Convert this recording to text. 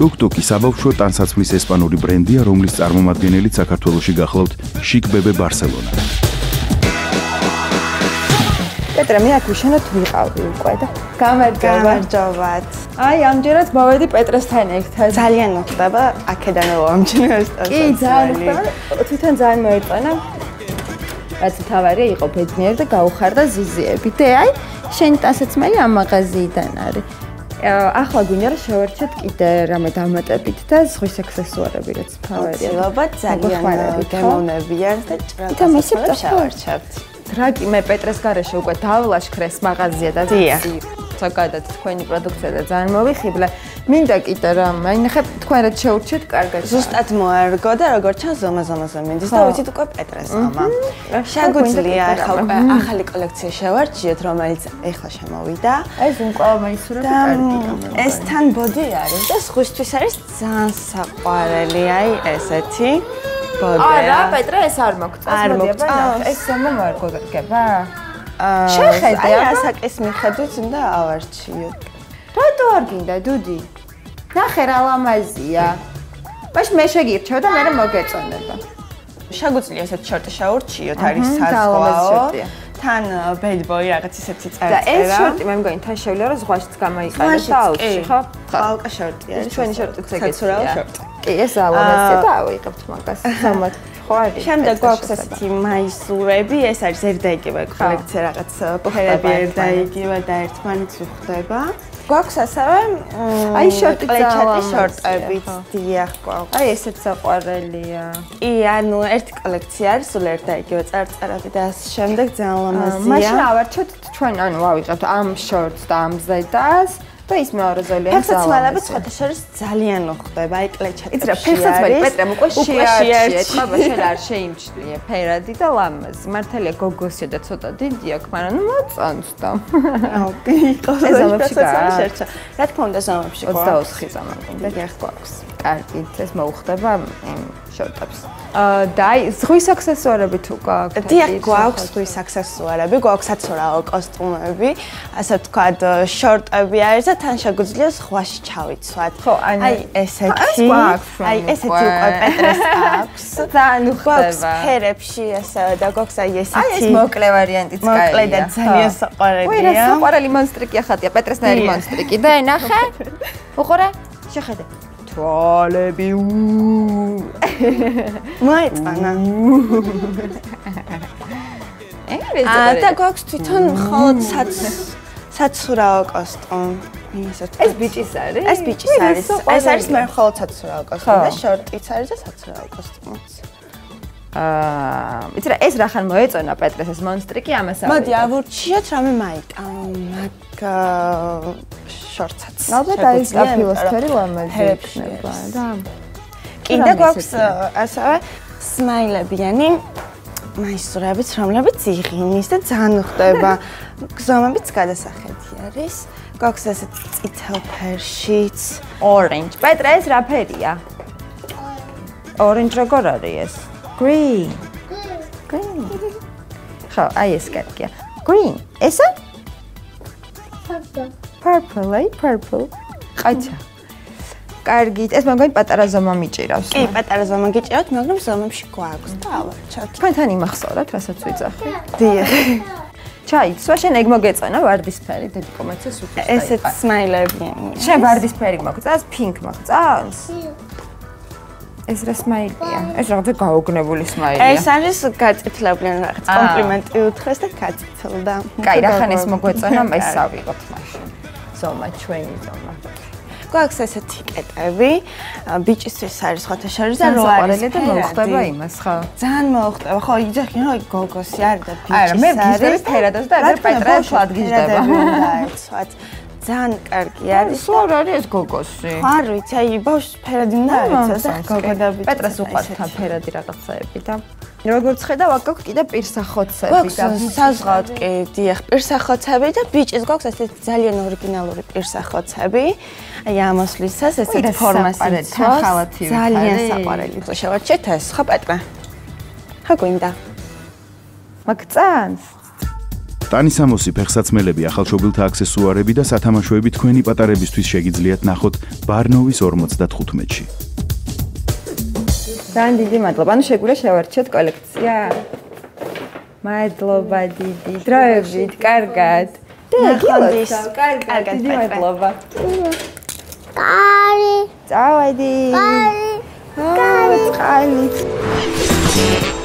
ტუკ-ტუკი საბავშვო ტანსაცმლის ესპანური ბრენდია, რომლის წარმომადგენელი საქართველოსში გახლავთ შიკ ბებე ბარსელონა. პეტრე, მე აქ ვიშენოთ ვიყავი უკვე და გამარჯობა. გამარჯობათ. აი, ამჯერად მოვედი პეტრესთან ერთად. ძალიან მოხდება აქედან მომჩნევ სტატუსი. კი, ძალიან მოხდება. თვითონ ძალიან მოეწონა. რაც თავარია იყო ბედნიერ და გაუხარდა ზიზიები. და აი, შენ ტასაცმელი ამ მაღაზიიდან არის. ახლა გვინდა რომ შევერჩეთ კიდე რამე დამატებით და ზღვის აქსესუარები რაც თავარია. ალბათ ძალიან გემოვნებიან და ჭრაჭას შევერჩებთ. დრაკი მე პეტრეს გარეშე უკვე დავლაშქრეს მაღაზია და დიახ. საკადად თქვენი პროდუქცია და ძალიან მოვიხიბლე. მინდა კიდე რა, მაინახე თქვენ რაც შეურჩეთ კარგად. ზუსტად მოერგო და როგორც ჩანს ზომა-ზომაზე მინდის და ვიცით უკვე პეტრეს მამა. შეგვიძლია ახლა უკვე ახალი კოლექცია შევარჩიოთ, რომელიც ეხლა შემოვიდა. ეს უმყავა მაისურები კარგი. ეს თან ბოდი არის და სხვისთვის არის ძალიან საყვარელი, აი ესეთი. ბოდია. არა, პეტრე, ეს არ მოგწონს. არ მოგწონს. ეს ზომა მოერგო გება? შეხედე, აი ასაკის მიხედვით უნდა ავარჩიო. რატო არ გინდა, დუდი? ნახე რა ლამაზია. მაშ მე შეგირჩევ და მე მოგეწონება. შეგვიძლია ესეთ შორტი შაურჩიოთ, არის საზღვაო. თან bad boy რაღაც ისეთი და ეს წერწერა. შორტი მე მგონი თან შევლია რომ ზღვაშიც გამოიყენო ზღვაშიც, და აუში, კი. ხო? ხალკა შორტი ეს არის. ჩვენი შორტიც ეგეთია. საცურაო შორტი. კი, ეს ალამაზია და ავიღებთ მაგას. სამად ხო არის? შემდეგ გვაქვს ასეთი მაისურები, ეს არის ერდაიგივე კოლექცია რაღაც ფერები ერდაიგივე და ერთმანეთს უხდება. გვაქვს ასევე აი, შორტი კლეჩატი ხო. დიახ, გვაქვს. აი ესეც საყვარელია. კი, ანუ ერთი კოლექცია არის, სულ ერდაიგივე წერწერები და ამ შემდეგ ძალიან მაშინ ლამაზია. ავარჩოთ ჩვენ ანუ ავიღებთ ამ შორტს და ამ ზედას და ის მეორე ზოლიანი ფეხსაცმელები სხვათა შორის ძალიან უხდება, აი კლეჩატი. იცი რა ფეხსაცმელი პეტრემ უკვე შეარჩიეთ. ხაბა შენ არ შეიმჩნია ფერადი და ლამაზი. მართალია გოგოსია და ცოტა დიდი აქვს, მაგრამ ნუ მოწონს და. აუ, ზომებში გააქვს? შეერჩა. რა თქმა უნდა, ზომებში გვაქვს. 24 ზამამდე. დიახ, გვაქვს. კარგი, ეს მოუხდება იმ შორტებს. აა და აი ზღვის აქსესუარები თუ გააქვთ? დიახ, გვაქვს ზღვის აქსესუარები, გვაქვს საცურაო კოსტუმები, ასე ვთქვათ, შორტები არის და თან შეგვიძლია ზღვაში ჩავიცვათ. ხო, ანუ აი ესეთი. გვაქვს აი ესეთი უკვე. პეტრეს აქვს. ძალიან გვაქვს უხდება. ფერებში ასევე და გვაქვს აი ესეთი. აი ეს მოკლე ვარიანტიც კაია. მოკლე და ძალიან საყვარელია. უი რა საყვარელი მონსტრიკია ხათია, პეტრესნაირი მონსტრიკი და ნახე. უყურე, შეხედე. თვალები ეს აა და გვაქვს თვითონ მხოლოდ საც საცურაო კოსტუმი. ვთქვათ. ეს ბიჭის არის? ეს ბიჭის არის. ეს არის მე მხოლოდ საცურაო კოსტუმი და შორტიც არის და საცურაო კოსტუმიც. აა, იცი რა, ეს რახან მოეწონა პეტრეს ეს მონსტრიკი ამას მოდი ავურჩიოთ რამე მაიკა. მაგ აა, შორტსაც. ალბათ აი ეს კაფილოსფერი ლამაზი იქნება და კი და რამე გვაქვს ასევე სმაილებიანი მაისურებიც, რომლებიც იღინის და ძალიან უხდება. გზომებიც გადასახედი არის. გვაქვს ესეთ წითელ ფერშიც. orange. პეტრე ეს რა ფერია? orange როგორ არის ეს? Green. green. ხო, აი ეს კარგია. green. ესა? purple, აი purple. ყაჩა. კარგი, ეს მე მგონი პატარა ზომა მიჭირავს. კი, პატარა ზომა გიჭიროთ, მაგრამ ზომებში გვაქვს და ავარჩათ. თქვენთან იმახსოვრათ, რასაც ვიძახი. დიახ. ჩაიცვა შენ ეგ მოგეწონა ვარდისფერი დედიკომეცეს უკეთ. ესეთ სმაილებიანი. შენ ვარდისფერი მოგწონს, pink მოგწონს? ეს რა სმაილია? ეს რაღაცა გაოგნებული სმაილია. ეს არის გაწითლებული რაღაც კომპლიმენტი უთხრეს და გაწითლდა. კაი, რახან ეს მოგვეწონა, ეს ავიღოთ მაშინ. ზომა ჩვენი ზომა. გვაქვს ესეთი კეტები, ა, ბიჭისთვის არის ხოთა შორის და რო არის და მოუხდება იმას, ხო? ძალიან მოუხდება. ხო, იძახი რომ გოგოსი არის და ბიჭი არა, მე ვგიზდები ფერადას და ეგრე პეტრე ფლად გიზდება. ძალიან კარგი არის. სულ არ არის ეს გოგოსი. არ ვიცი, აი ბავშვს ფერადი უნდა აიცოს და გოგო და ბიჭი. პეტრას უყვართ თან ფერადი რაღაცაები და როგორც ხედავ, აქ გვაქვს კიდე პირსახოცები და საზღავთ კი, დიახ, პირსახოცები და ბიჭის გვაქვს ესეთი ძალიან ორიგინალური პირსახოცები. აი ამოსვლისას ესეთ რა ფორმას საყვარელი, იცავს. თან ხალათი ძალიან ვიქარი. საყვარელი. შევარჩიეთ ეს, ხო პეტრე? ხო გვინდა. მაგ წანს? ტანისამოსი ფეხსაცმელები, ახალშობილთა აქსესუარები და სათამაშოები თქვენი პატარებისთვის შეგიძლიათ ნახოთ ბარნოვის 55-ში. ძალიან დიდი მადლობა. ანუ შეგვიძლია შევარჩიოთ კოლექცია. მადლობა დიდი. დროებით, კარგად. ნახონდის. კარგად, დიდი მადლობა. კარი წავედი. კარი კარი.